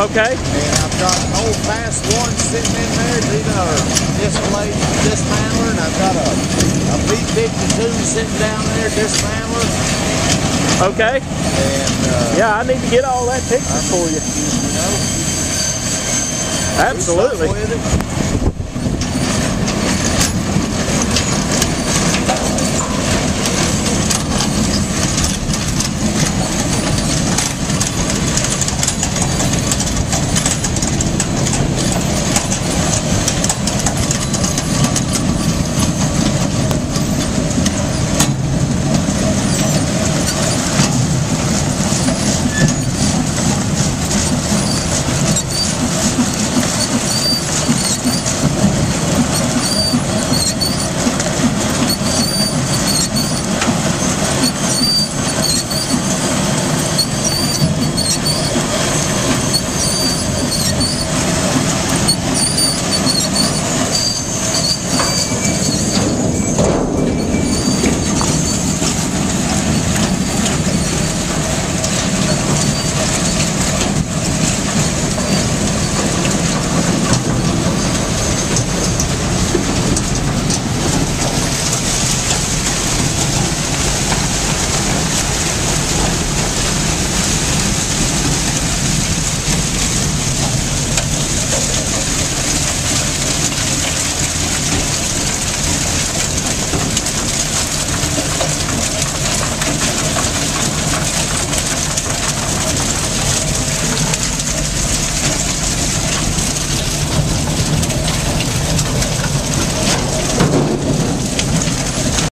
Okay. And I've got an old fast one sitting in there even a display dismantler, and I've got a, a B52 sitting down there dismantler. Okay. And uh, Yeah, I need to get all that picture for you. you know, Absolutely.